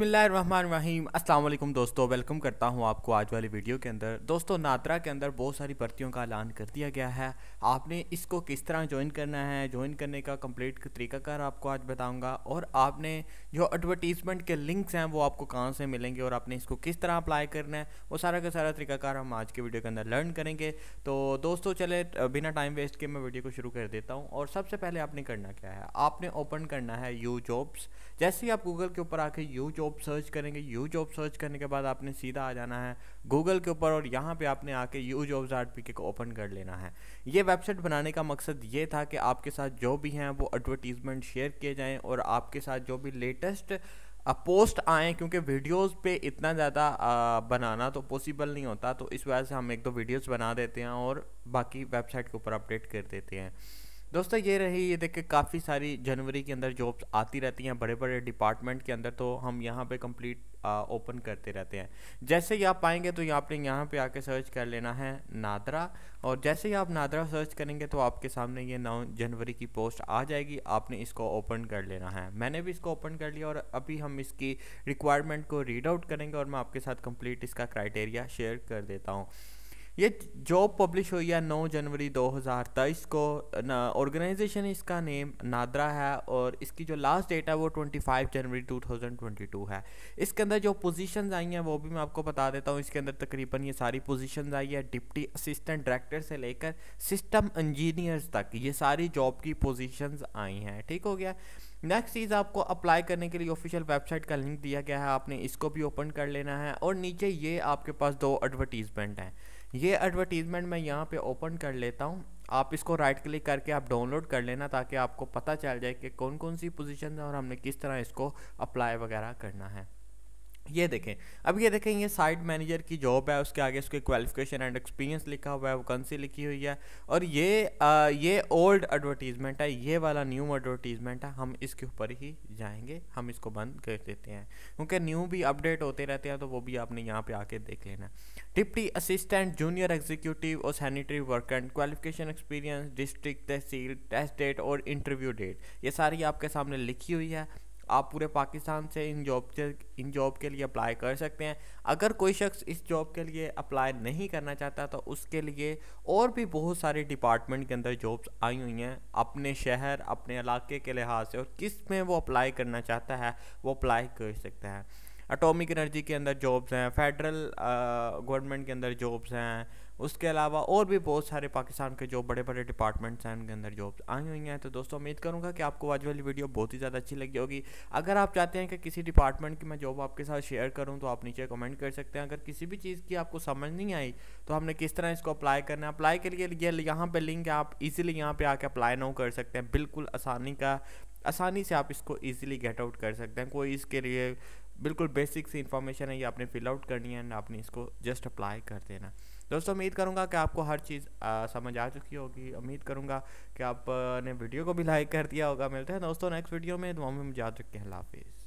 अस्सलाम वालेकुम दोस्तों, वेलकम करता हूँ आपको आज वाली वीडियो के अंदर। दोस्तों, नात्रा के अंदर बहुत सारी भर्तियों का ऐलान कर दिया गया है। आपने इसको किस तरह ज्वाइन करना है? ज्वाइन करने का कंप्लीट तरीकाकार आपको आज बताऊँगा। और आपने जो एडवर्टीज़मेंट के लिंक्स हैं, वो आपको कहाँ से मिलेंगे और आपने इसको किस तरह अप्लाई करना है, वो सारा का सारा तरीकाकार हम आज के वीडियो के अंदर लर्न करेंगे। तो दोस्तों, चले बिना टाइम वेस्ट के मैं वीडियो को शुरू कर देता हूँ। और सबसे पहले आपने करना क्या है? आपने ओपन करना है यू जॉब्स जैसे ही आप गूगल के ऊपर आके यू जॉब सर्च करेंगे यू जॉब सर्च करने के बाद आपने सीधा आ जाना है गूगल के ऊपर और यहाँ पे आपने आके यू जॉब्स आर पी के को ओपन कर लेना है। ये वेबसाइट बनाने का मकसद ये था कि आपके साथ जो भी हैं, वो एडवर्टीज़मेंट शेयर किए जाएँ और आपके साथ जो भी लेटेस्ट पोस्ट आए, क्योंकि वीडियोस पे इतना ज़्यादा बनाना तो पॉसिबल नहीं होता तो इस वजह से हम एक दो वीडियोस बना देते हैं और बाकी वेबसाइट के ऊपर अपडेट कर देते हैं। दोस्तों, ये रही, ये देख के काफ़ी सारी जनवरी के अंदर जॉब्स आती रहती हैं बड़े बड़े डिपार्टमेंट के अंदर तो हम यहाँ पे कंप्लीट ओपन करते रहते हैं। जैसे ही आप पाएँगे तो आपने यहाँ पे आके सर्च कर लेना है नादरा, और जैसे ही आप नादरा सर्च करेंगे तो आपके सामने ये नौ जनवरी की पोस्ट आ जाएगी, आपने इसको ओपन कर लेना है। मैंने भी इसको ओपन कर लिया, और अभी हम इसकी रिक्वायरमेंट को रीड आउट करेंगे, और मैं आपके साथ कंप्लीट इसका क्राइटेरिया शेयर कर देता हूँ। ये जॉब पब्लिश हुई है 9 जनवरी 2023 को। ऑर्गेनाइजेशन इसका नेम नादरा है और इसकी जो लास्ट डेट है वो 25 जनवरी 2022 है। इसके अंदर जो पोजीशंस आई हैं वो भी मैं आपको बता देता हूँ। इसके अंदर तकरीबन ये सारी पोजीशंस आई है डिप्टी असिस्टेंट डायरेक्टर से लेकर सिस्टम इंजीनियर्स तक। ये सारी जॉब की पोजिशंस आई हैं, ठीक हो गया? नेक्स्ट चीज़ आपको अप्लाई करने के लिए ऑफिशियल वेबसाइट का लिंक दिया गया है। आपने इसको भी ओपन कर लेना है और नीचे ये आपके पास दो एडवर्टीज़मेंट हैं। ये एडवर्टीज़मेंट मैं यहाँ पे ओपन कर लेता हूँ। आप इसको राइट क्लिक करके आप डाउनलोड कर लेना ताकि आपको पता चल जाए कि कौन कौन सी पोजीशन है और हमने किस तरह इसको अप्लाई वगैरह करना है। ये देखें अब ये देखें ये साइट मैनेजर की जॉब है उसके आगे उसके क्वालिफिकेशन एंड एक्सपीरियंस लिखा हुआ है वो कौन सी लिखी हुई है? और ये आ, ये ओल्ड एडवर्टीज़मेंट है ये वाला न्यू एडवर्टीज़मेंट है हम इसके ऊपर ही जाएँगे हम इसको बंद कर देते हैं। क्योंकि न्यू भी अपडेट होते रहते हैं तो वो भी आपने यहाँ पे आके देख लेना। डिप्टी असिस्टेंट जूनियर एग्जीक्यूटिव और sanitary worker qualification experience district तहसील टेस्ट डेट और इंटरव्यू डेट ये सारी आपके सामने लिखी हुई है। आप पूरे पाकिस्तान से इन जॉब इन जॉब के लिए अप्लाई कर सकते हैं। अगर कोई शख्स इस जॉब के लिए अप्लाई नहीं करना चाहता तो उसके लिए और भी बहुत सारे डिपार्टमेंट के अंदर जॉब्स आई हुई हैं, अपने शहर, अपने इलाके के लिहाज से, और किसमें वो अप्लाई करना चाहता है, वो अप्लाई कर सकता है। एटॉमिक एनर्जी के अंदर जॉब्स हैं फेडरल गवर्नमेंट के अंदर जॉब्स हैं उसके अलावा और भी बहुत सारे पाकिस्तान के जो बड़े बड़े डिपार्टमेंट्स हैं, उनके अंदर जॉब्स आई हुई हैं। तो दोस्तों, उम्मीद करूँगा कि आपको आज वाली वीडियो बहुत ही ज़्यादा अच्छी लगी होगी। अगर आप चाहते हैं कि किसी डिपार्टमेंट की मैं जॉब आपके साथ शेयर करूँ तो आप नीचे कमेंट कर सकते हैं। अगर किसी भी चीज़ की आपको समझ नहीं आई तो हमने किस तरह इसको अप्लाई करना है अप्लाई के लिए यहाँ पर लिंक है, आप इजीली यहाँ पे आके अप्लाई ना कर सकते हैं। बिल्कुल आसानी का, आसानी से आप इसको ईजिली गेट आउट कर सकते हैं। कोई इसके लिए बिल्कुल बेसिक सी इन्फॉर्मेशन है, ये आपने फिल आउट करनी है एंड आपने इसको जस्ट अप्लाई कर देना दोस्तों, उम्मीद करूँगा कि आपको हर चीज़ समझ आ चुकी होगी। उम्मीद करूँगा कि आपने वीडियो को भी लाइक कर दिया होगा। मिलते हैं दोस्तों नेक्स्ट वीडियो में। दुआ में याद रखें। हाफिज़।